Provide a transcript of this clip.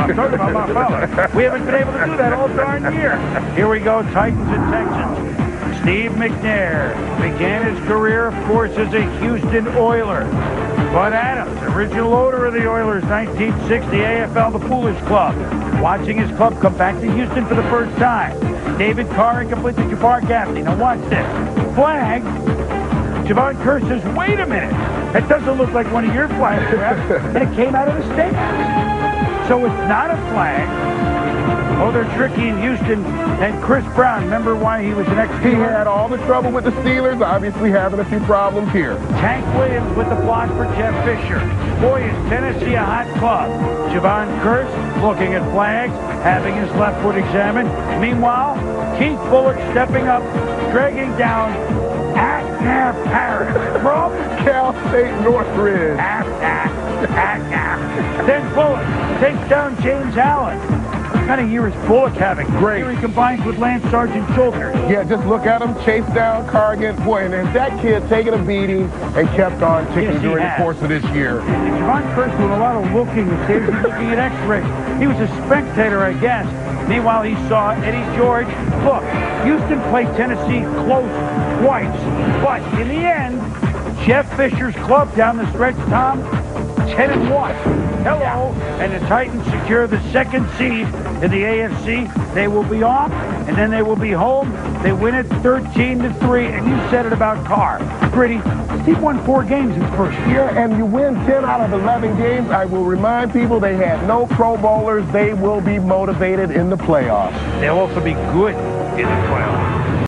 I'm talking about. We haven't been able to do that all darn year. Here we go, Titans and Texans. Steve McNair began his career, of course, as a Houston Oiler. Bud Adams, original owner of the Oilers, 1960 AFL The Foolish Club. Watching his club come back to Houston for the first time. David Carr and complete the Jabar Gaffney. Now watch this. Flag. Jevon Kearse says, wait a minute. That doesn't look like one of your flags, and it came out of the States. So it's not a flag. Oh, they're tricky in Houston. And Kris Brown, remember why he was an ex He had all the trouble with the Steelers, obviously having a few problems here. Tank Williams with the block for Jeff Fisher. Boy, is Tennessee a hot club. Jevon Kearse looking at flags, having his left foot examined. Meanwhile, Keith Bulluck stepping up, dragging down Agnar Paris from Cal State Northridge. Agnar. Agnar. Then Bulluck takes down James Allen. Kind of year is Bulluck having? Great. Here he combines with Lance Sergeant Schulter. Yeah, just look at him, chase down Cargan. Boy, and then that kid taking a beating and kept on ticking Yes, during has. the course of this year. Jevon Kearse doing a lot of looking. Seems he's looking at x-rays. He was a spectator, I guess. Meanwhile, he saw Eddie George. Look, Houston played Tennessee close twice. But in the end, Jeff Fisher's club down the stretch, Tom, 10 and 1. Hello. And the Titans secure the second seed in the AFC. They will be off, and then they will be home. They win it 13 to 3. And you said it about Carr. Gritty. Steve won four games in his first year. Yeah, and you win 10 out of 11 games. I will remind people they had no Pro Bowlers. They will be motivated in the playoffs. They'll also be good in the playoffs.